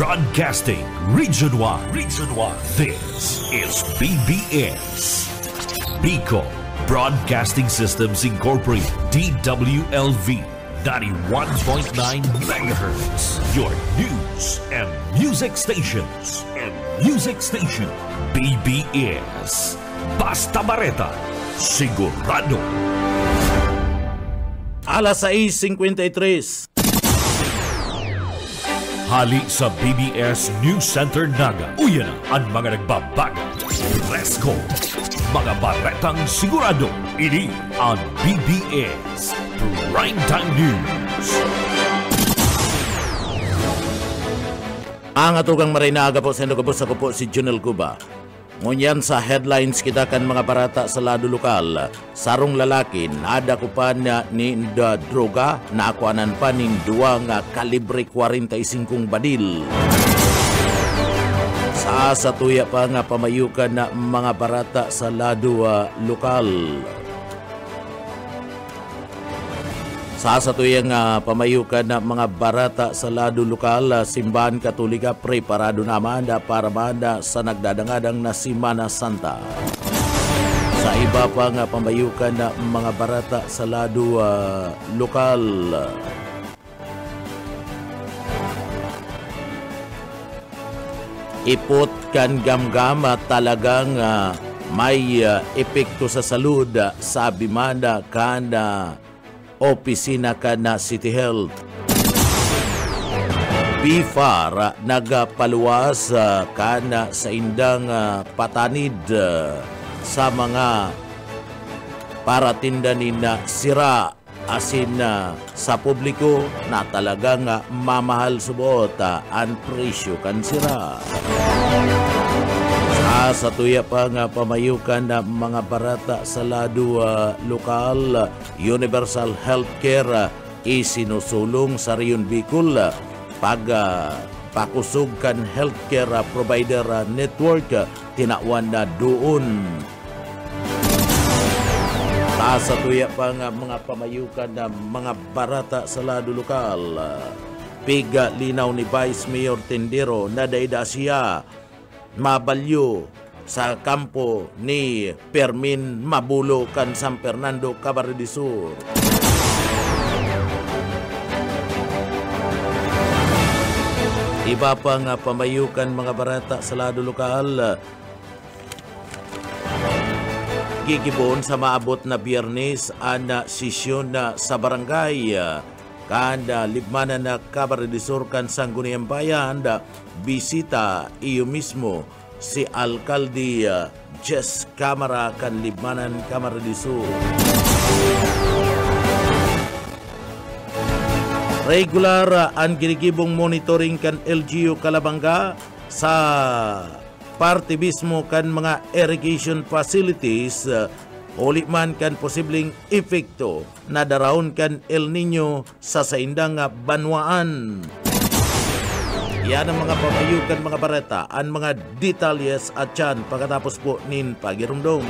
Broadcasting Region 1. Region 1. This is BBS. Bico Broadcasting Systems Incorporated. DWLV. 91.9 megahertz. Your news and music stations. And music station. BBS. Basta Bareta. Sigurado. Alas 6.53. Hali sa BBS News Center Naga. Uyan na ang mga nagbabago. Let's go! Mga baretang sigurado. Ini ang BBS Primetime News. Ang atugang marinaga po sa Ilocos ako po si Junel Cuba. Ngunyan sa headlines kita kan mga barata sa lado lokal. Sarong lalaki, nada ko pa na ni da droga, na akuanan pa ning duwa nga kalibre 45 badil. Sa sa tuya pa nga pamayukan na mga barata sa lado lokal. Sa sa tuyang uh, pamayukan na mga barata sa lado lokal, uh, simbahan katolika preparado naman da para banda sa nagdadangadang na Simana Santa. Sa iba pa nga pamayukan na mga barata sa lado uh, lokal. Ipot kan gamgam at talagang uh, may uh, epekto sa salud uh, sabi man da kanda opisina ka na City Health. BIFAR nagapaluwas uh, kana sa indang uh, patanid sa mga paratinda ni na sira asin uh, sa publiko na talagang mamahal subot uh, ang presyo kan Sa tuya pa nga pamayukan na mga barata sa lado uh, lokal, uh, Universal Healthcare uh, isinusulong sa Riyon Bicol uh, pag uh, pakusog kan healthcare uh, provider uh, network uh, tinawan na doon sa tuya pa nga mga pamayukan na mga barata sa lado lokal. uh, Piga linaw ni Vice Mayor Tendero na daida siya mabalyo sa kampo ni Permin Mabulo kan San Fernando Cabarete Sur. Iba pa nga pamayukan mga barata sa lado lokal. Gigibon sa maabot na biyernes ana sisyon sa barangay kanda libmana na kabaredisor kan sangguniang bayan da bisita iyo mismo si alkalde uh, Jess Camara kan libmanan Kamaredisor. Regular uh, ang ginigibong monitoring kan LGU Kalabanga sa parte mismo kan mga irrigation facilities uh, Uli man kan posibleng epekto na darawon kan El Nino sa saindang banwaan. Yan ang mga pamayukan mga bareta, ang mga detalyes at yan pagkatapos po nin pagirumdong.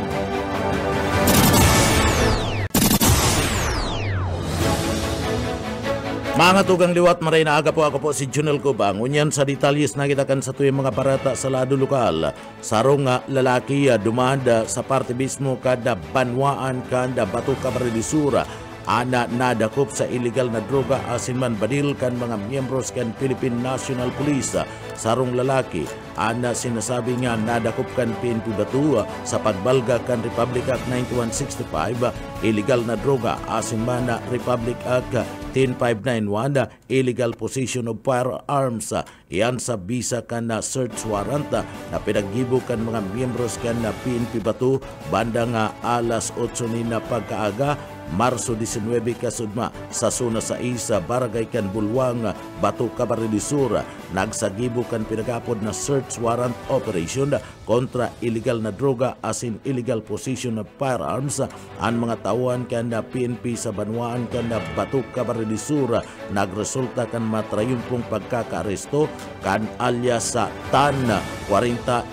Mga tugang liwat maray na aga po ako po si Junel Cubang. Unyan sa detalyes na kita kan sa tuyong mga barata sa lado lokal. Sarong nga lalaki ah, dumanda sa parte mismo kada banwaan kada bato kabaridisura ana nadakop sa illegal na droga asin man badil kan mga miyembros kan Philippine National Police. Sarong lalaki ana sinasabi nga nadakop kan PNP Batu sa pagbalga kan Republic Act 9165 illegal na droga asin man Republic Act 10591 illegal possession of firearms iyan sa bisa kan na search warrant na pinaggibo kan mga miyembros kan na PNP Batu banda nga alas 8 ni na pagkaaga Marso 19 kasudma sa suna sa isa barangay kan Bulwang Bato Cabaridisur nagsagibo kan pinagapod na search warrant operation kontra illegal na droga asin illegal possession of firearms. Ang mga tauhan kan na PNP sa banwaan kan na Bato Cabaridisur nagresulta kan matrayumpong pagkakaaresto kan alias sa Tan 44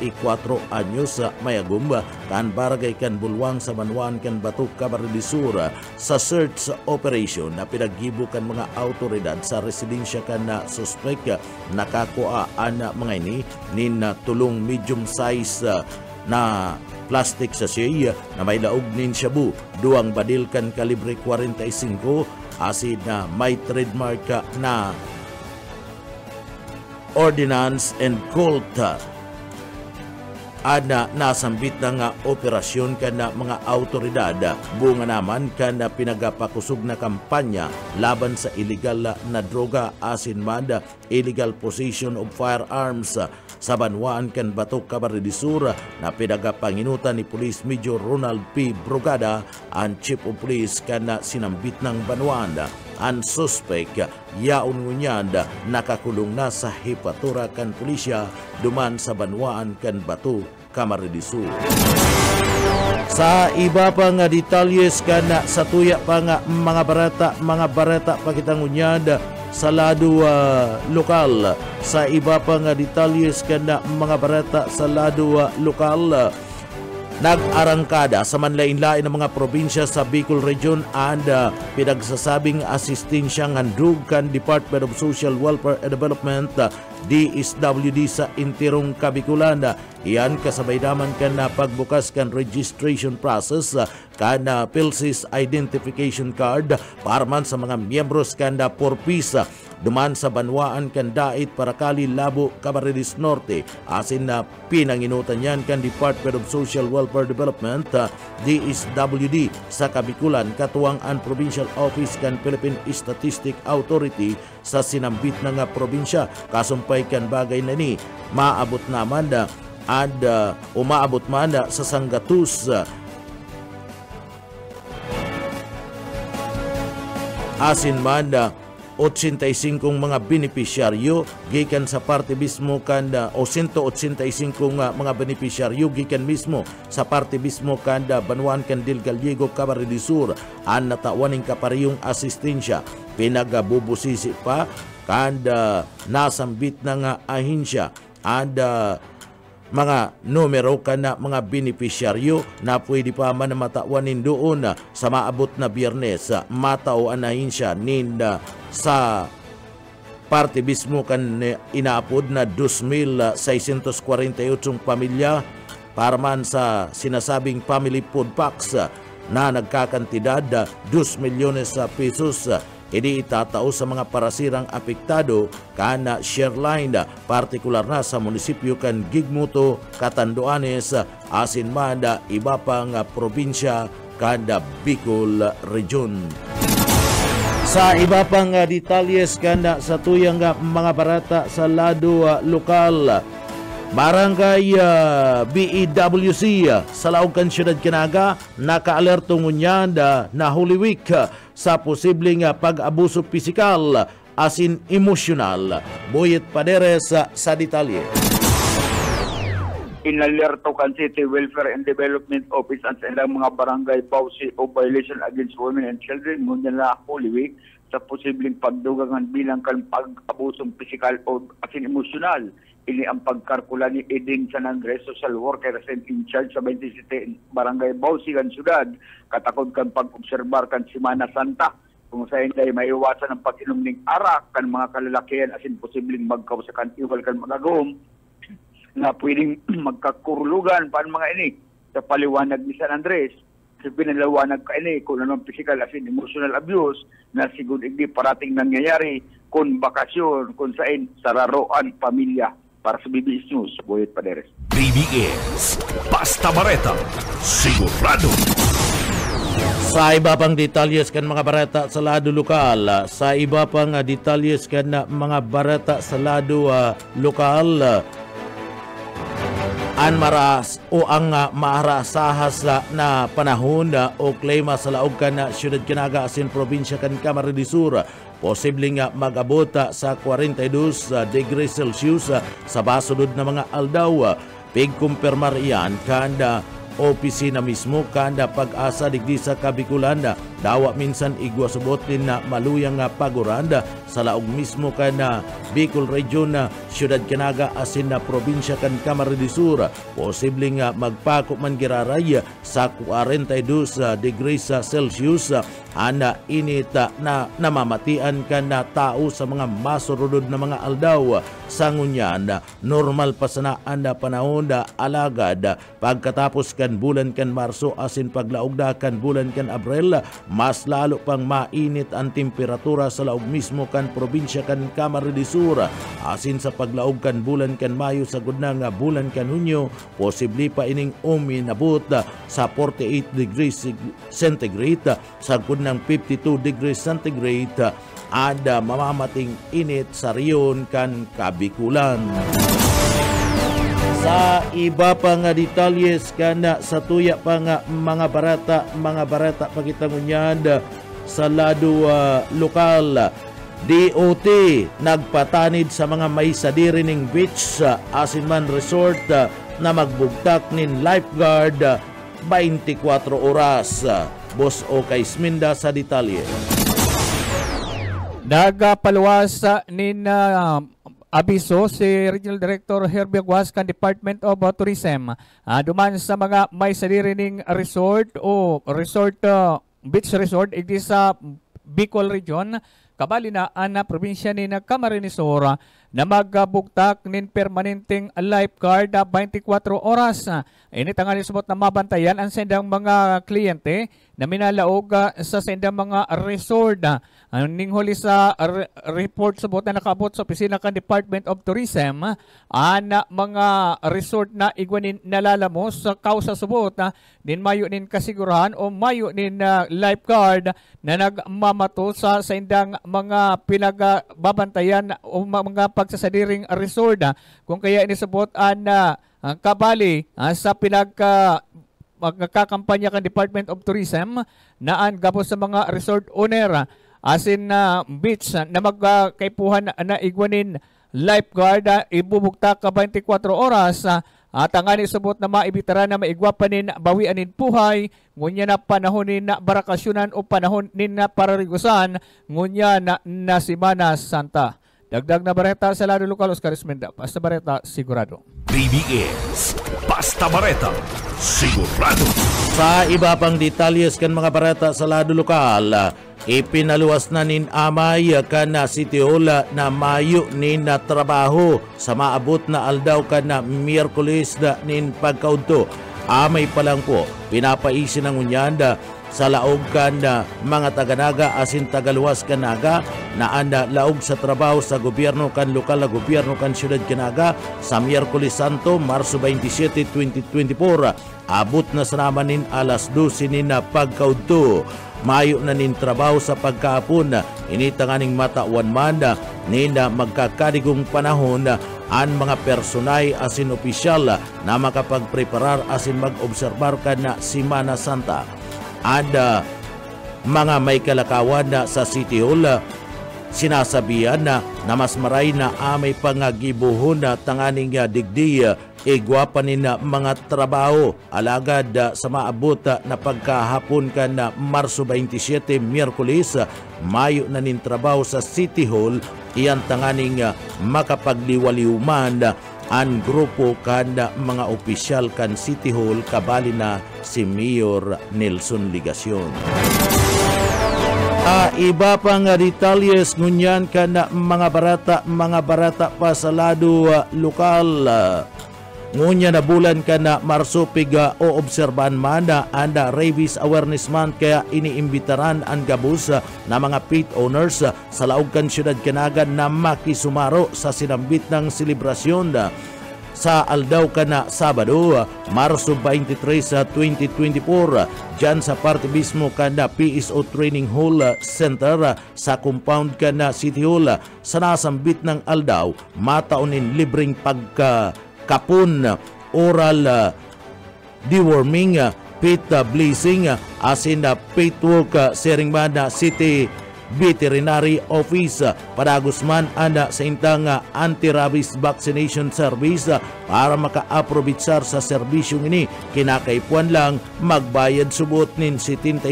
anyos sa Mayagumba. Kan barangay kan Bulwang sa banwaan kan Bato Cabaridisur sa search operation na pinaggibukan mga autoridad sa residensya kan na suspect nakakuha ana mga ini nin tulong medium size uh, na plastic sachet na may laog nin shabu. Duang badil kan kalibre 45 asid na may trademark na ordinance and colt ana nasambit na nga operasyon ka na mga autoridad bunga naman ka na pinagapakusog na kampanya laban sa illegal na droga asin man illegal possession of firearms. Sa Banwaan kan Batok Cabaredisur na pinagapanginutan ni Police Major Ronald P. Brugada ang Chief of Police kan na sinambit ng Banwaan ang suspect yaon ngunyan nakakulong na sa hipatura kan pulisya duman sa Banwaan kan Bato Camarines Sa iba pa nga detalyes kana sa tuya pa nga mga barata mga barata pakitang unyad sa lado uh, lokal. Sa iba pa nga detalyes kana mga barata sa lado uh, lokal. Nag-arangkada sa manlain-lain ng mga probinsya sa Bicol Region and uh, pinagsasabing asistensya ngandrug kan Department of Social Welfare and Development uh, DSWD sa Intirong Kabikulan. Iyan kasabay naman kan na pagbukas kan registration process kan na PILSIS Identification Card para man sa mga miyembros kan na porpisa duman sa banwaan kan dait para kali labo Camarines Norte asin na pinanginutan yan kan Department of Social Welfare Development DSWD sa Kabikulan katuwang an Provincial Office kan Philippine Statistic Authority sa sinambit na nga probinsya. Kasumpay kan bagay na ni maabot naman da at uh, umaabot man da sa Sangatus. Asin man da 85 mga benepisyaryo gikan sa parte mismo kanda o 185 nga mga benepisyaryo gikan mismo sa parte mismo kanda Banuan Candil Gallego Camarines Sur. An natawaning kapariyong asistensya pinagabubusisi pa kanda nasambit na nga ahensya ada mga numero ka na mga benepisyaryo na pwede pa man matawanin doon sa maabot na biyernes. Matao anahin siya ninda sa parte mismo kan inaapod na 2,648 pamilya para man sa sinasabing family food packs na nagkakantidad 2 milyones pesos Ini itatao sa mga parasirang apektado kana share line partikular na sa munisipyo kan Gigmuto, Catanduanes, Asinmanda, iba pang probinsya kada Bicol Region. Sa iba pang detalyes kana sa tuyang mga barata sa lado uh, lokal, Barangay uh, BEWC uh, sa Laugan Siyudad Kinaga naka-alerto ngunyan uh, na Holy Week uh, sa posibleng uh, pag-abuso pisikal asin emosyonal. Buyit Paderes uh, sa detalye. Inalerto kan City Welfare and Development Office at ilang mga barangay policy o violation against women and children ngunyan na Holy Week sa posibleng pagdugangan bilang kan pag-abusong pisikal o asin emosyonal ini ang pagkarkula ni Edin San Andres, social worker and in charge sa 27 Barangay Bausigan Syudad, katakod kan pag-obserbar kan Simana Santa, kung sa hindi maiwasan ang pag-inom ng arak kan mga kalalakihan asin posibleng magkausakan iwal kan magagawom na pwedeng magkakurulugan. Pa mga ini? Sa paliwanag ni San Andres sa pinalawanag ka ini kung anong physical asin emotional abuse na siguro hindi parating nangyayari kung bakasyon, kung saan sararoan pamilya para sa BBS News, Boyet Paderes. BBS, Basta Bareta, sigurado. Sa iba pang detalyes kan mga barata sa lado lokal, sa iba pang detalyes kan mga barata sa lado uh, lokal, an maras o ang uh, maarasahas uh, na panahon uh, o klima sa laog kan uh, siyudad kinaga asin probinsya kan Camarines Sur posible nga mag-abot sa 42 degrees Celsius sa basunod na mga aldaw. Pigkumpirmar iyan kanda opisina mismo kanda pag-asa digdi sa Kabikulanda. Dawa minsan igwa subot din na maluyang paguranda sa laog mismo ka Bicol Region na siyudad Kanaga asin na probinsya kan Camarines Sur. Posible nga magpako man giraray sa 42 degrees Celsius ana init na namamatian ka na tao sa mga masurudod na mga aldaw. Sa ngunyan normal pa sana anda panahon da alagad. Pagkatapos kan bulan kan Marso asin paglaog da kan bulan kan Abril mas lalo pang mainit ang temperatura sa laog mismo kan probinsya kan Camarines Sur. Asin sa paglaog kan bulan kan Mayo sa gudna nga bulan kan Hunyo posible pa ining uminabot sa 48 degrees centigrade. Sa gudna ng 52 degrees centigrade ada mamamating init sa riyon kan kabikulan. Sa iba pa nga detalyes kana sa tuya pa nga mga barata, mga barata pakitangunyad sa lado uh, lokal. DOT nagpatanid sa mga may sadirining beach sa uh, Asinman Resort uh, na magbugtak nin lifeguard uh, 24 oras. Boss o kay Sminda sa detalye. Nagapaluwas ni na abiso si Regional Director Herbie Aguascan Department of Tourism uh, duman sa mga may saririning resort o resort uh, beach resort iti sa Bicol Region kabali na ana probinsya ni Camarines Sur na magbuktak nin permanenteng lifeguard 24 oras. Ini tangali subot na mabantayan ang sendang mga kliyente na minalaog sa sendang mga resort. Ang ninghuli sa re- report subot na nakaabot sa opisina kan Department of Tourism ana mga resort na igwanin nalalamos sa kausa subot na din mayo nin kasigurahan o mayo nin uh, lifeguard na nagmamato sa sendang mga pinagbabantayan o mga pagsasadiring resort kung kaya inisabot an uh, kabali uh, sa pinagka magkakampanya kan Department of Tourism naan gapos sa mga resort owner asin na uh, beach na magkaipuhan uh, na igwanin lifeguard uh, ibubukta ka 24 oras uh, at ang ani subot na maibitara na maigwapanin bawianin puhay ngunya na panahonin na barakasyonan o panahon nin na pararigusan ngunya na, na Simana Santa. Dagdag na bareta sa lado lokal Oscar Esmenda. Basta bareta sigurado. BBS Basta Bareta Sigurado Sa iba pang detalyes kan mga bareta sa lado lokal, ipinaluwas na nin amay ka na City Hall na mayo nin na trabaho sa maabot na aldaw ka na Miyerkules na nin pagkaunto. Amay pa lang po, pinapaisin ng unyanda sa laog kan mga taganaga asin tagaluwas kanaga na anda laog sa trabaho sa gobyerno kan lokal na gobyerno kan siyudad kanaga sa Miyerkules Santo, Marso 27, 2024. Abot na sa naman nin alas 12 nin na pagkaunto. Mayo na nin trabaho sa pagkaapon initanganing matawan man na nina magkakadigong panahon na an mga personay asin opisyal na makapagpreparar asin mag-obserbar ka na Simana Santa. Ada mga may kalakawan na sa City Hall sinasabihan na na mas maray na amay pangagibuhon na tanganing digdi igwapa ni na mga trabaho. Alagad sa maabot na pagkahapon ka na Marso 27 Miyerkules Mayo na nin trabaho sa City Hall iyan tanganing makapagliwaliuman an grupo kan mga opisyal kan City Hall kabali na si Mayor Nelson Ligacion. Ah, iba pa nga detalles ngunyan ka mga barata, mga barata pa sa lado uh, lokal. Uh, Ngunya na bulan ka na marsupiga o obserban man anda rabies awareness month kaya iniimbitaran ang gabus na mga pet owners sa laog kan syudad Kanagan na makisumaro sa sinambit ng selebrasyon. Sa aldaw ka na Sabado, Marso 23 sa 2024 dyan sa parte mismo ka na PSO Training Hall Center sa compound ka na City Hall. Sa nasambit ng aldaw mataunin libreng pagka kapon, oral uh, deworming, uh, pit uh, uh, as in uh, pit work uh, sharing man uh, city Veterinary Office. Padagos man ana sa intang anti-rabies vaccination service para maka-aprobitsar sa serbisyong ini kinakaipuan lang magbayad subot nin 75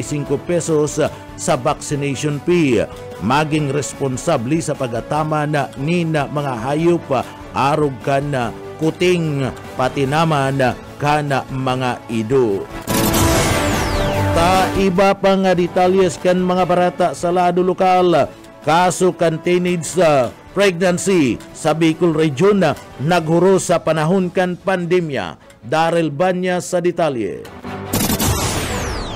pesos sa vaccination fee. Maging responsable sa pagatama na ni na mga hayop ah, arog kan na kuting pati naman kana mga ido. Ta iba pa nga detalyes kan mga barata sa lado lokal. Kaso kan teenage sa pregnancy sa Bicol Region na naghuro sa panahon kan pandemya. Daryl Banya sa detalye.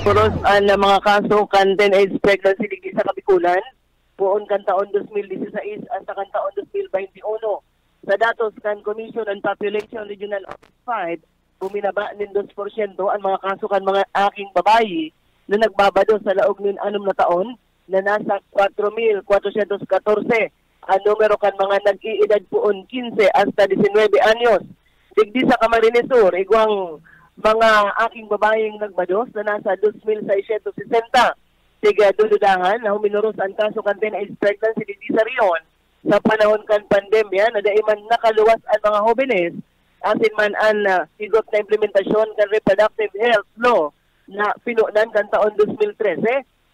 Puros ang mga kaso kan 10 AIDS pregnancy digdi sa Kabikulan buon kan taon 2016 hasta kan taon 2021. Sa datos kan Commission on Population Regional Office 5, buminaba nin 2% ang mga kaso kan mga aking babayi na nagbabado sa laog nin anom na taon na nasa 4,414 ang numero kan mga nag-iedad poon 15 hasta 19 anyos. Digdi sa Camarines Sur, igwang mga aking babaeng nagbados na nasa 2,660. Sige, dududahan na huminuros ang kaso kan 10 AIDS pregnancy digdi sa Rion sa panahon kan pandemya na daiman nakaluwas ang mga hobenes asin man ang uh, higot na implementasyon kan reproductive health law na pinunan kan taon 2013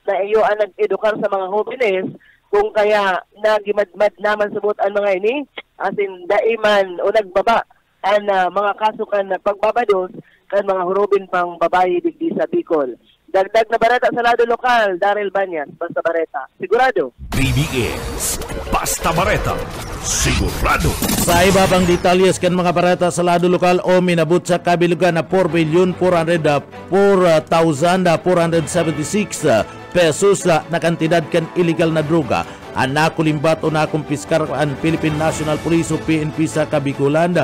na iyo ang nag-edukar sa mga hobenes kung kaya nagimadmad naman subot ang mga ini asin daiman o nagbaba ang uh, mga kaso kan pagbabados kan mga hurubin pang babae digdi sa Bicol. Dagdag na bareta sa lado lokal, Daryl Banyas, basta bareta. Sigurado. BBS Basta Bareta Sigurado Sa iba pang detalyes kan mga barata sa lado lokal o minabot sa kabilugan na 4 billion 404,476 pesos na kantidad kan illegal na droga ang nakulimbat o nakumpiskar ang Philippine National Police o PNP sa Kabikulan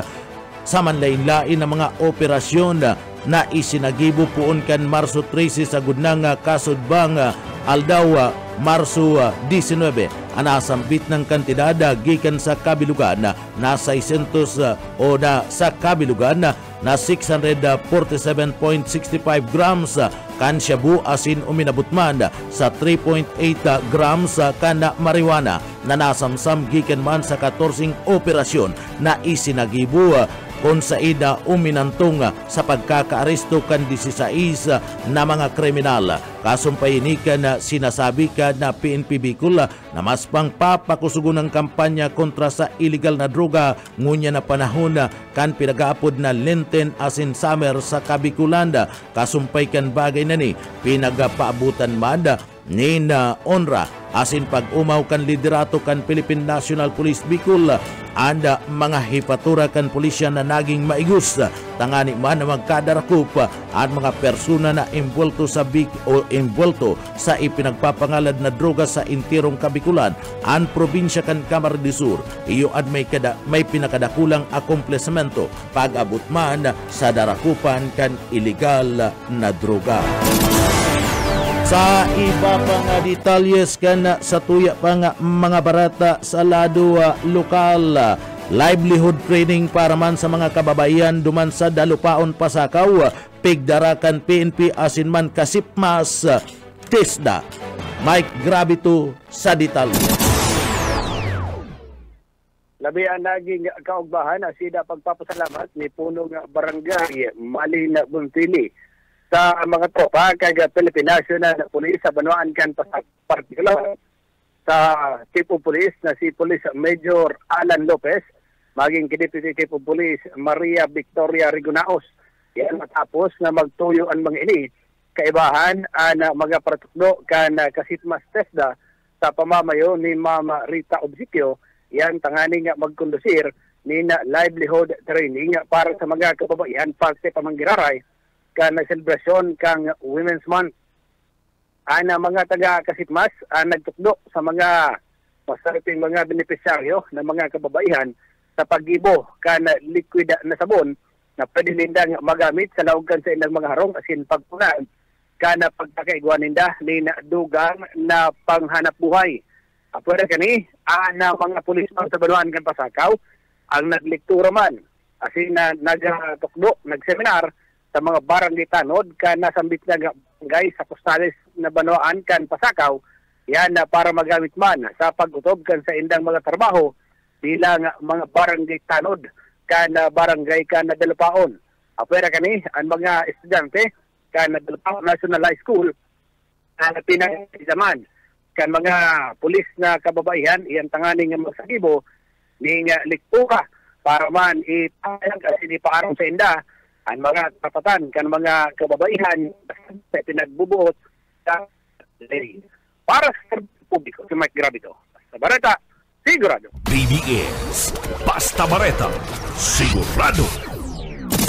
sa manlain-lain na mga operasyon na isinagibo poon kan Marso 13 sa gudnang kasudbang Aldaw Marso 19 ang nasambit ng kantidad gikan sa kabilugan na 600 o na sa kabilugan na 647.65 grams kan shabu asin uminabot man sa 3.8 grams kan marijuana. Na nasamsam gikan man sa 14 operasyon na isinagibo kung sa ida uminantong sa pagkakaaresto kan 16 na mga kriminal. Kasumpayinikan na sinasabi ka na PNP Bicol na mas pang papakusugo ng kampanya kontra sa illegal na droga ngunya na panahon kan pinagaapod na Lenten asin summer sa Kabikulanda. Kasumpay kan bagay na ni pinagapaabutan man ni na onra asin pag-umaw kan liderato kan Philippine National Police Bicol anda mga hipatura kan pulisya na naging maigus tangani man na magkadarakup at mga persona na involto sa big o involto sa ipinagpapangalad na droga sa intirong Kabikulan an probinsya kan Camarines Sur iyo ad may kada may pinakadakulang akomplesmento pag-abot man sa darakupan kan illegal na droga. Sa iba pa nga detalyes kan sa tuya pa nga mga barata sa lado uh, lokal. Livelihood training para man sa mga kababayan duman sa Dalupaon Pasakaw. Pigdarakan PNP asin man kasipmas TISDA. Mike Gravito sa detalye. Labi ang naging kaugbahan na sida pagpapasalamat ni punong barangay Malina Buntili sa mga tropa kag Philippine National Police sa Banuan kan partikular sa Chief of Police na si Police Major Alan Lopez maging Deputy Chief of Police Maria Victoria Rigonaos yan matapos na magtuyo ang mga ini. Kaibahan ang mga pratukdo kan kasitmas TESDA sa pamamayo ni Mama Rita Obsequio. Yan tangani nga magkondusir ni na livelihood training para sa mga kababaihan parte pamanggiraray kan selebrasyon kang Women's Month. Ana mga taga Kasitmas ang nagtukdo sa mga masaraping mga benepisyaryo ng mga kababaihan sa pagibo kan liquid na sabon na pwede nindang magamit sa laugan sa ilang mga harong asin pagpunan kana pagkakaigwan ninda ni dugang na panghanap buhay. Apwede kani ana mga pulis sa Banuan kan Pasakaw ang naglektura man asin na nagtukdo nagseminar sa mga barangay tanod ka nasambit nga guys sa Postales na Banoan kan Pasakaw yan na para magamit man sa pagutob kan sa indang mga trabaho bilang mga barangay tanod kan barangay kan na Dalapaon. Apera kani ang mga estudyante kan na Dalapaon National High School na pinag-examan kan mga pulis na kababaihan iyang tanganing nga magsagibo ni nga liktura para man ipayag at inipaarong sa inda ang mga tapatan kan mga kababaihan sa pinagbubuot sa lady. Para sa publiko, si Mike Gravito. Sa Barata, sigurado. BBS. Basta Bareta. Sigurado.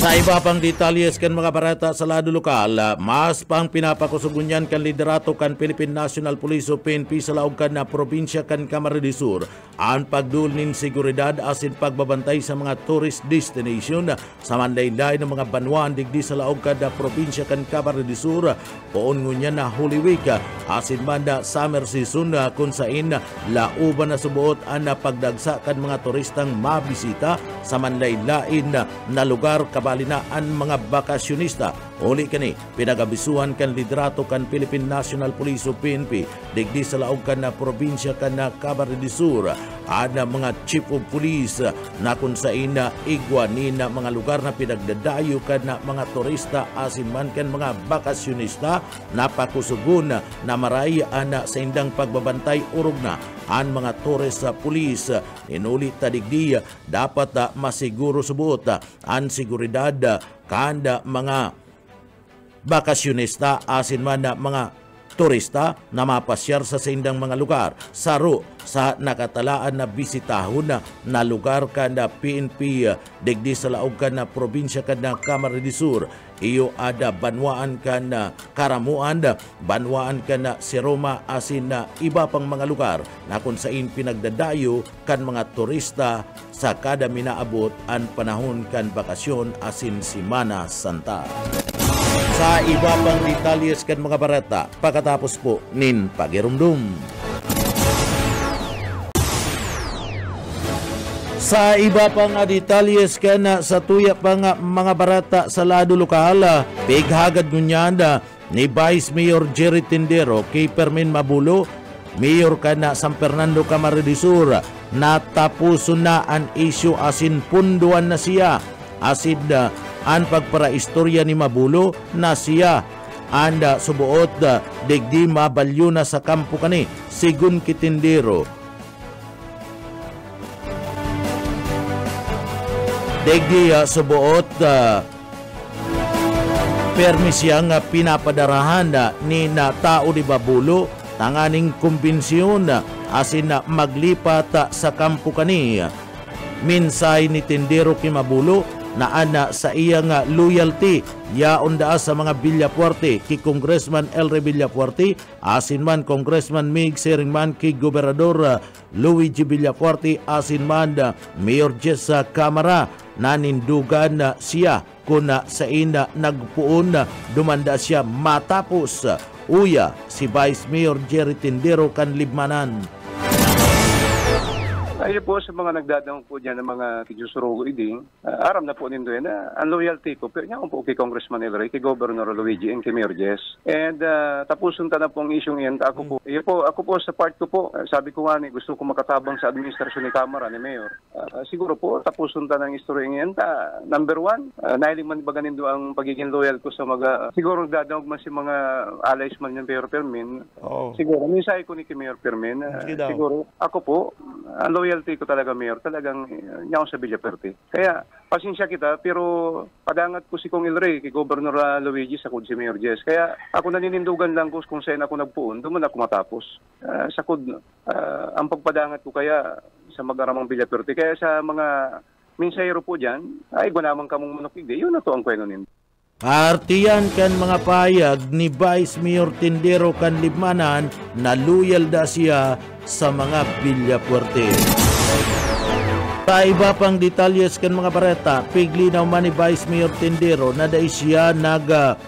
Sa iba pang detalles kan mga barata sa lado lokal, mas pang pinapakusugunyan kan liderato kan Philippine National Police o PNP sa laog kan na probinsya kan Camarines Sur. Ang pagdul nin seguridad asin pagbabantay sa mga tourist destination sa manday-day ng mga banwan digdi sa laog kan na probinsya kan Camarines Sur. Poon ngunya na Holy Week asin manda summer season ah, kung sain lauban na subuot ang pagdagsa kan mga turistang mabisita sa manday-lain na lugar kabali na mga bakasyonista. Uli kani, pinagabisuhan kan liderato kan Philippine National Police o PNP, digdi sa laog kan na probinsya kan na Camarines Sur, ana mga chief of police na kung sa ina igwa mga lugar na pinagdadayo kan na mga turista. Asin man kan mga bakasyonista na pakusugon na maray ana sa indang pagbabantay urog na ang mga tores sa pulis inuli tadigdi dapat ah, masiguro subuot ah, ang seguridad ah, kanda mga bakasyonista asin man mga turista na mapasyar sa sindang mga lugar. Saro sa nakatalaan na bisitahon na, lugar ka na PNP digdi sa laog ka na probinsya ka na Camarines Sur. Iyo ada banwaan ka na Karamuan, banwaan ka na Siroma asin na iba pang mga lugar na kung sain pinagdadayo kan mga turista sa kada minaabot ang panahon kan bakasyon asin Simana Santa sa iba pang detalles kan mga barata pagkatapos po nin pagirumdum. Sa iba pang nga detalles kan sa tuya pa mga barata sa lado lokal, bighagad ngunyanda ni Vice Mayor Jerry Tindero kay Permin Mabulo, Mayor ka na San Fernando Camarines Sur, natapuso na ang issue asin punduan na siya. Asid na ang pagparaistorya ni Mabulo na siya. Anda subuot digdi mabalyo na sa kampo kani sigun kitindero digdi uh, subuot da permi siya nga pinapadarahan na ni na tao di Babulo. Tanganing kumbensyon na asin na maglipat ah, sa kampo kani minsay ni Tindero Kimabulo na ana sa iya nga loyalty yaon daa sa mga Villapuerte ki Congressman Elre Villapuerte asin man Congressman Mig Seringman ki Gobernador uh, Luigi Villapuerte asin man uh, Mayor Jessa Camara nanindugan na siya kung sa ina nagpuon na dumanda siya matapos. Uya si Vice Mayor Jerry Tindero kan Ayun po sa mga nagdadang po dyan ng mga tijusurogo iding, uh, aram na po nindo yan na ang loyalty ko, pero niya po kay Congressman Elroy, kay Governor Luigi, and kay Mayor Jess. And uh, tapusun ta na po ang isyong yan. Ako po, ayun po, ako po sa part ko po, uh, sabi ko nga ni, gusto ko makatabang sa administrasyon ni Kamara, ni Mayor. Uh, siguro po, tapusun ta ng istorya yan. Ta, number one, uh, nailing man ba ganindo ang pagiging loyal ko sa mga, uh, siguro dadawag man si mga allies man yung Mayor Permin. Oh. Siguro, minsay ko ni kay Mayor Permin. Uh, siguro, ako po, ang loyalty ko talaga, Mayor, talagang uh, niya ako sa Villaperte. Kaya, pasensya kita, pero padangat ko si Kong Ilrey, kay Governor Luigi, sa kud si Mayor Jess. Kaya, ako naninindugan lang ko kung saan ako nagpuon, doon man ako matapos. Uh, sa kud, uh, ang pagpadangat ko kaya sa magaramang Villaperte. Kaya sa mga minsayro po dyan, ay gunaman ka mong manokig. Yun na to ang kwento nito. Artiyan kan mga payag ni Vice Mayor Tindero kan Libmanan na loyal da siya sa mga Villapuerte. Sa iba pang detalles kan mga bareta, piglinaw man ni Vice Mayor Tindero na dai siya nag ah,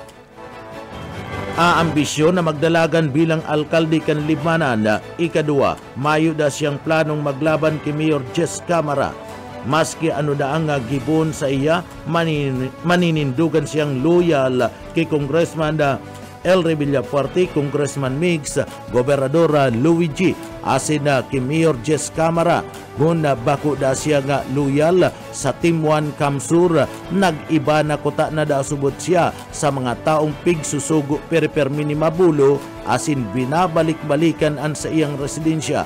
aambisyon na magdalagan bilang alkalde kan Libmanan. Ikadua, mayo da siyang planong maglaban kay Mayor Jess Camara maski ano da ang gibon sa iya manin, maninindugan siyang loyal kay Congressman da El Villafuerte, Congressman Migs, Gobernador Luigi, asin na kay Mayor Jess Camara, ngun bako da siya nga loyal sa Team 1 Kamsur, nag-iba na kuta na da subot siya sa mga taong pigsusugo periper minimabulo, asin binabalik-balikan an sa iyang residensya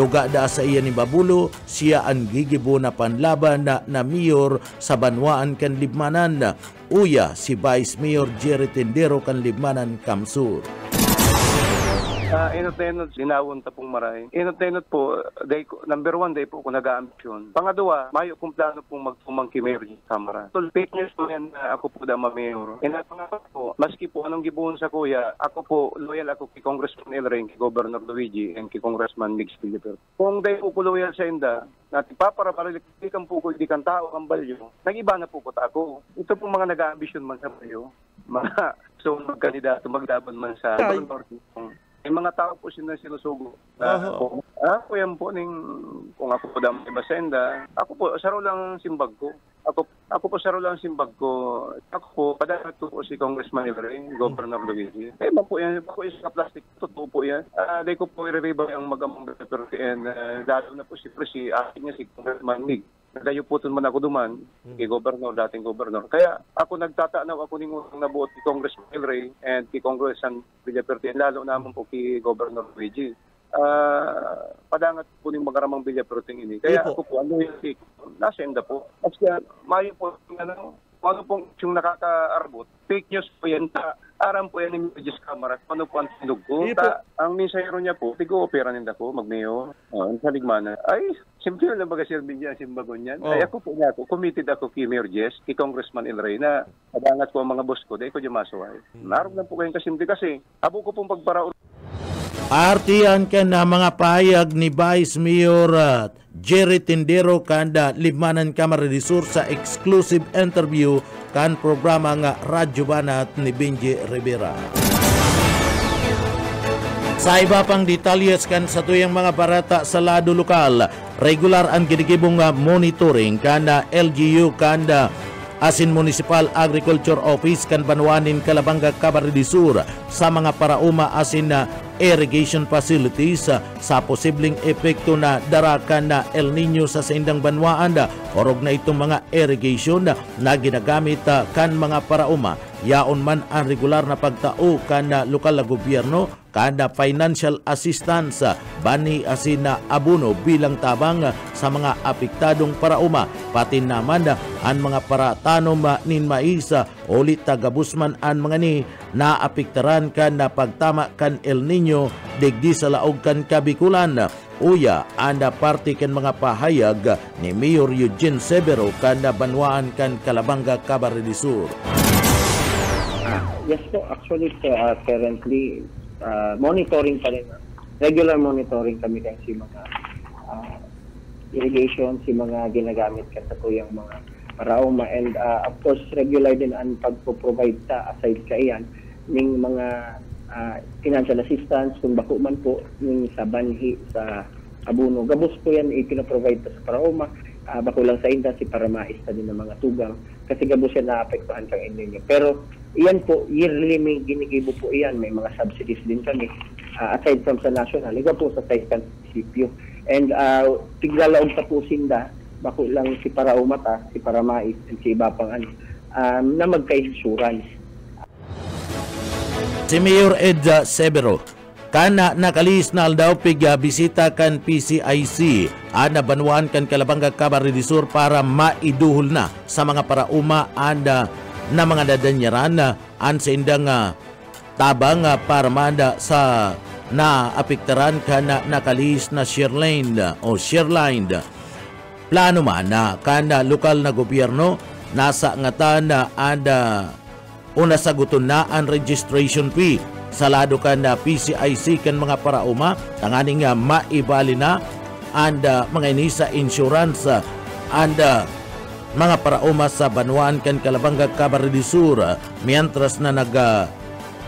Tuga da sa iya ni Babulo, siya ang gigibo na panlaban na, na mayor sa Banwaan kan Libmanan. Uya si Vice Mayor Jerry Tendero kan Libmanan Kamsur. Uh, entertainment, sinawon ta pong maray. Entertainment po, day, number one, day po ko nag-aambisyon. Pangalawa, mayo kong plano pong magtumang Mayor Jim Camara. So, fake news po yan na ako po dama mayor. And at pangalawa po, maski po anong gibuhon sa kuya, ako po, loyal ako kay Congressman El Reng, kay Governor Luigi, and kay Congressman Mix Filiper. Kung day po ko loyal sa inda, natin papara para likan po ko, di kan tao ang balyo, nag-iba na po ko ta ako. Ito pong mga nag-aambisyon man sa bayo, mga so magkandidato maglaban man sa Governor. May mga tao po sila sinusugo. Uh, po, ah, po yan po ning kung ako po dam iba senda. Ako po saro lang simbag ko. Ako ako po saro lang simbag ko. Ako po padapat ko po si Congressman Ibre, Governor Luigi. Eh man po yan, ako isa plastic totoo po yan. Dahil ko po i-revive ang magamang pero and uh, lalo na po si si akin niya si Congressman Mig. Nagayo po man ako duman, kay Governor, dating Governor. Kaya ako nagtatanaw ako ning unang nabuot kay Congressman El Rey and kay Congressman Villaperte, and lalo naman po kay Governor Luigi. Ah, padangat po ning magaramang Villaperte ini. Kaya ako po, ano yung si, nasa enda po. At kaya, mayo po, ano, ano pong yung nakakaarbot, fake news po yan, ta, aram po yan ng Regis Camara, kung ano po ang tinug ko. Ta, ang mensahero niya po, tigo opera ninda ko, magmayo, oh, sa ligmana. Ay, simple lang baga sir Binja, simbagon yan. Oh. Ay, ako po nga ako, committed ako kay Mayor Jess, kay Congressman El Rey, na padangat ko ang mga boss ko, dahil ko dumasuway. Naroon lang po kayong kasimple kasi, abo ko pong pagparaon Artian ka na mga pahayag ni Vice Mayor uh, Jerry Tindero kanda Libmanan Kamara de Sur sa exclusive interview kan programa nga Radyo Banat ni Benji Rivera. Sa iba pang detalyes kan sa tuyang mga barata sa lado lokal, regular ang ginigibong monitoring kana LGU kanda Asin Municipal Agriculture Office kan Banwanin Kalabanga Camarines Sur sa mga parauma asin irrigation facilities sa, sa posibleng epekto na darakan na El Nino sa Sindang Banwaan. Da orog na itong mga irrigation na, na ginagamit ah, kan mga parauma yaon man ang regular na pagtao kan na lokal na gobyerno kada financial assistance bani asin na abuno bilang tabang sa mga apektadong parauma pati naman ang mga paratanom ah, nin maisa ulit tagabusman ang mga ni naapektaran kan na pagtama kan El Nino digdi sa laog kan kabikulan uya anda parte kan mga pahayag ni Mayor Eugene Severo kan banwaan kan Kalabanga Camarines Sur. Yes po, actually uh, currently uh, monitoring pa rin. Regular monitoring kami kasi mga uh, irrigation, si mga ginagamit ka sa tuyang mga parauma and uh, of course regular din ang pagpo-provide sa aside ka iyan ng mga uh, financial assistance kung bako man po ng sa banhi sa abuno. Gabos po yan ipinaprovide sa parauma. Uh, bako lang sa inda si para maista din ng mga tugang kasi gabos yan naapektuhan kang inyo. Pero iyan po, yearly may ginigibo po iyan. May mga subsidies din kami. Uh, aside from sa national, iba po sa site kan munisipyo. And uh, tiglalaog sa po sinda, bako lang si para umata, si para mais, and si iba pang ano, um, na magka-insurance. Si Mayor Edja Severo kana nakalis na daw piga bisita kan PCIC ana banwaan kan Kalabanga Camarines Sur para maiduhol na sa mga parauma anda na mga dadanyaran an sa indang ah, tabang ah, para manda sa na apektaran ka na nakalis na Sherline o Sherline plano man na kana lokal na gobyerno nasa ngatan na anda una saguton na ang registration fee sa lado kan na PCIC kan mga parauma. Tangani nga maibali na. And uh, mga inisa insurance. Uh, and uh, mga parauma sa Banwaan kan Kalabanga Camarines Sur. Uh, mientras na nag uh,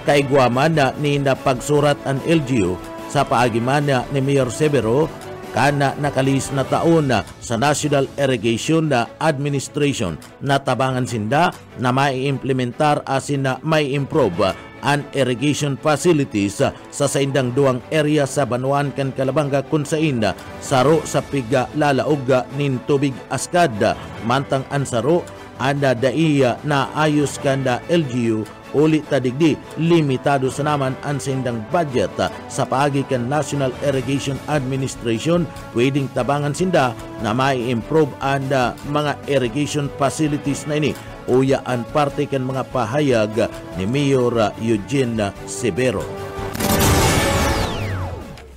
kaigwaman na ni na pagsurat ang LGU sa paagiman na ni Mayor Severo kana nakalis na taon na sa National Irrigation na Administration. Na tabangan sinda na maiimplementar asin na may improve an irrigation facilities sa saindang duang area sa Banuan kan Kalabanga kung sain saro sa piga lalaog nin tubig askad. Mantang ansaro anda daiya na ayos kanda LGU uli tadigdi limitado sa naman ang sindang budget sa paagi kan National Irrigation Administration pwedeng tabangan sinda na may improve ang mga irrigation facilities na ini uyaan parte kan mga pahayag ni Mayor Eugene Severo.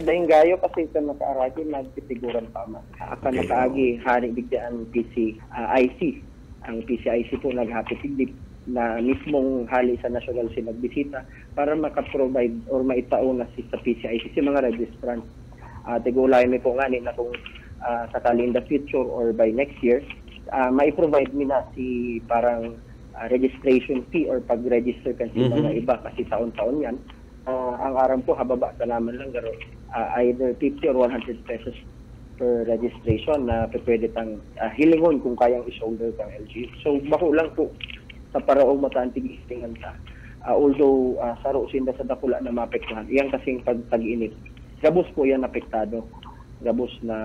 Dahil gayo kasi sa nakaaragi nagtitiguran tama. Akan nakaagi hari bigdaan PC ah, IC. Ang PCIC po naghapit tigdip na mismong hali sa national si nagbisita para maka-provide or maitao na si sa PCIC si mga registrants. Uh, tigulay mi po nga ni na kung ah, sakali in the future or by next year uh, mai-provide mi na si parang ah, registration fee or pag-register kan si mga iba kasi taon-taon yan. Ah, ang aram po hababa sa naman lang garo ah, either 50 or 100 pesos per registration na pwede tang ah, hilingon kung kayang i-shoulder kang LG. So bako lang po sa paraong matantig istingan ta. Ah, although ah, saro sinda sa dakula na maapektuhan. Iyan kasing pag tag-init. Gabos po yan apektado. Gabos na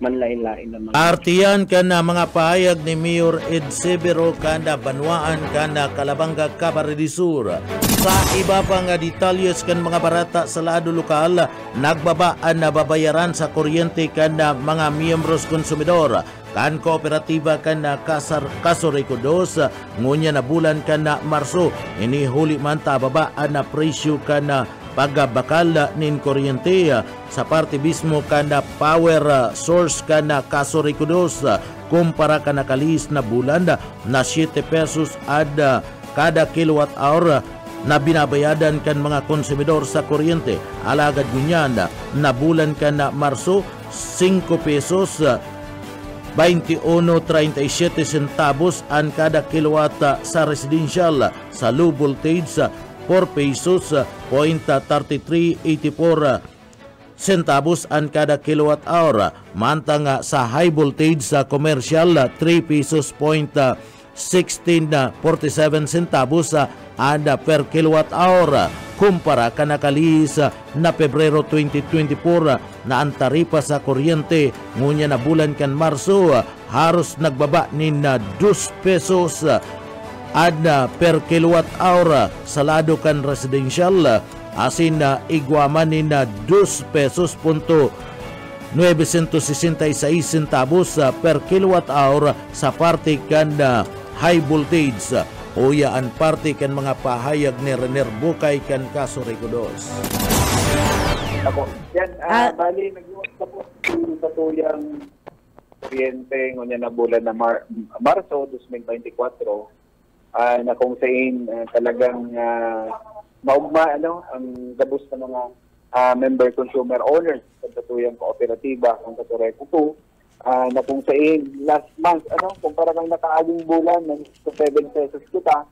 manlain-lain ng mga Artiyan ka na mga pahayag ni Mayor Ed Severo kanda Banwaan kanda Kalabanga Cabarete Sur. Sa iba pa nga detalyes kan mga barata sa lado lokal, nagbabaan na babayaran sa kuryente kanda mga miyembros konsumidor kan kooperatiba kan na kasar kasoreko dos ngunya na bulan kan na Marso. Ini huli man ta na presyo kan na pagbakal nin kuryente. Sa parte mismo kana power uh, source kana kaso rikudos kumpara kana kalis na bulan na 7 pesos ada kada kilowatt hour na binabayadan kan mga konsumidor sa kuryente. Alagad gunyan na bulan kan na Marso 5 pesos 21.37 centavos ang kada kilowatt sa residential. Sa low voltage 4 pesos point 3384 centavos ang kada kilowatt hour. Mantang sa high voltage sa commercial 3 pesos 1647 centavos ada per kilowatt hour kumpara kanakalis na Pebrero 2024 na ang taripa sa kuryente. Ngunya na bulan kan Marso haros nagbaba ni na 2 pesos. Adna per kilowatt hour sa lado kan residential asin na igwaman ni na 2 pesos punto 966 centavos per kilowatt hour sa parte kan high voltage Uya ang parte kan mga pahayag ni Rener Bukay kan kaso Ricodos. Ako. Yan, ah, bali, nag-iwas na po sa tuyang kuryente ngayon na bulan na Mar Marso 2024 ah, na kung saan ah, talagang uh, maugma ano, ang gabos ng mga ah, member consumer owners sa tuyang kooperatiba ang Katureco 2 Ah, na kung saan last month, ano, kung para kang nakaaging bulan, ng 7 pesos kita,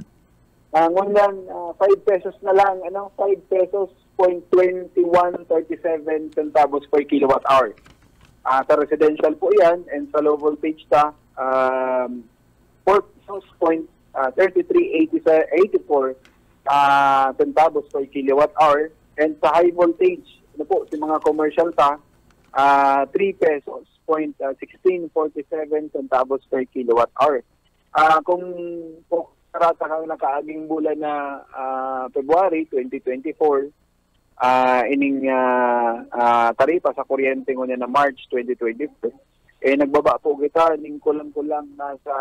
uh, ngunyan, uh, 5 pesos na lang, ano, 5 pesos, 0.2137 centavos per kilowatt hour. Uh, sa residential po yan, and sa low voltage ta, um, 4 pesos, point, uh, 3384 uh, centavos per kilowatt hour, and sa high voltage, ano po, si mga commercial ta, uh, 3 pesos, point, uh, 1647 centavos per kilowatt hour. Uh, kung kung karata kang nakaaging bulan na uh, February 2024, uh, ining uh, uh, taripa sa kuryente ngo na March 2024, eh nagbaba po kita ning kulang-kulang nasa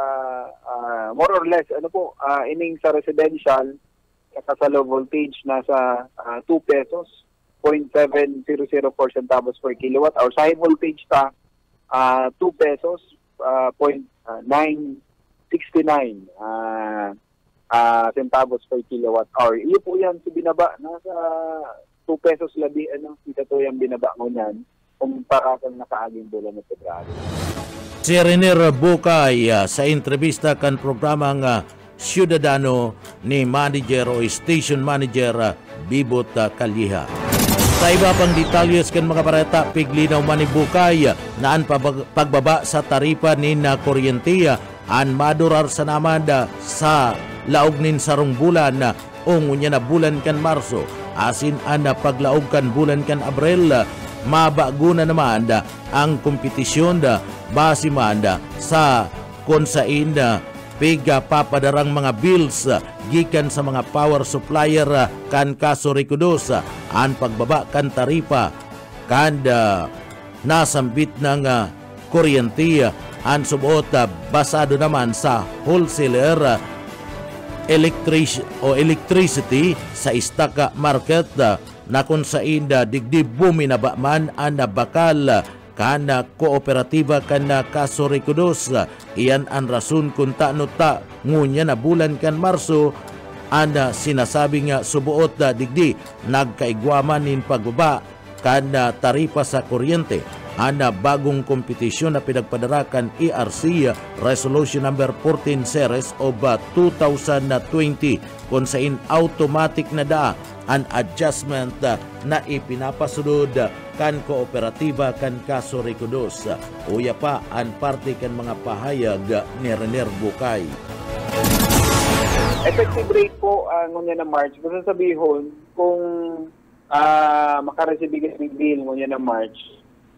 uh, more or less ano po uh, ining sa residential sa low voltage nasa uh, 2 pesos 0.7004 centavos per kilowatt hour. Sa high voltage ta, uh, 2 pesos, uh, point, uh, 969 uh, centavos per kilowatt hour. Iyo po yan si binaba, nasa 2 pesos labi, ano, ito to yung binaba mo yan, kumpara kang nakaaging bulan ng February. Si Rener Bukay uh, sa entrevista kan programang uh, Ciudadano ni Manager o Station Manager Bibot Kalyiha. Sa iba pang detalyes kan mga bareta, piglinaw manibukay naan pagbaba sa taripa ni na kuryente an madurar sa naman da sa laog nin sarong bulan o ngunya na bulan kan Marso. Asin an na paglaog kan bulan kan Abril mabago na naman ang kompetisyon da base man sa kung sain da piga papadarang mga bills ah, gikan sa mga power supplier ah, kan kaso Ricudos ah, an pagbaba kan taripa kan ah, nasambit ng uh, kuryente ah, an subot ah, basado naman sa wholesaler ah, electric o electricity sa istaka market ah, na kung sa inda digdi buminaba man ang bakal ah, kana kooperatiba kana kaso Ricudos. Iyan ang rason kung taano ta. Ngunya na bulan kan Marso ana sinasabi nga subuot da digdi. Nagkaigwaman nin pagbaba kana taripa sa kuryente ana bagong kompetisyon na pinagpadarakan ERC Resolution number 14 series uh, 2020 kung sa in automatic na da an adjustment uh, na ipinapasunod uh, kan kooperatiba kan kaso Ricudos. Uya pa an parte kan mga pahayag uh, ni Rener Bukay. Effective rate po ang ngunya na March. Gusto sabihin, kung uh, makareceive ng bill ngunya na March,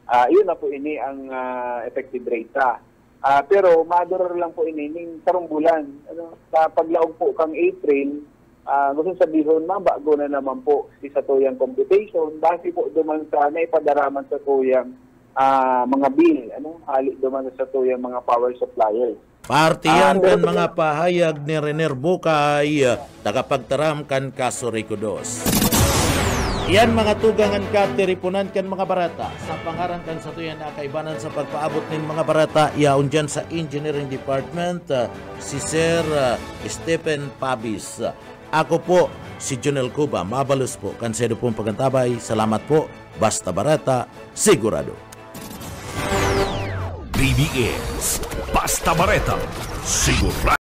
ah yun na po ini ang ah, effective rate ta. Ah, pero madurar lang po ini ning tarong bulan. Ano, sa paglaog po kang April, ah gusto sabihin mabago na naman po si sa tuyang computation base po duman sa naipadaraman sa tuyang ah, mga bill, ano, hali duman sa tuyang mga power suppliers. Partiyan Ah, kan mga pahayag ni Rener Bukay, uh, tagapagtaram kan kaso Ricudos. Iyan mga tugangan ka, tiripunan kan mga barata. Sa pangaran kan sa tuyan na kaibanan sa pagpaabot nin mga barata, yaon dyan sa Engineering Department, uh, si Sir uh, Stephen Pabis. Ako po, si Junel Cuba, mabalus po, kansedo pong pagantabay. Salamat po, basta barata, sigurado. BBS Basta Bareta Sigurado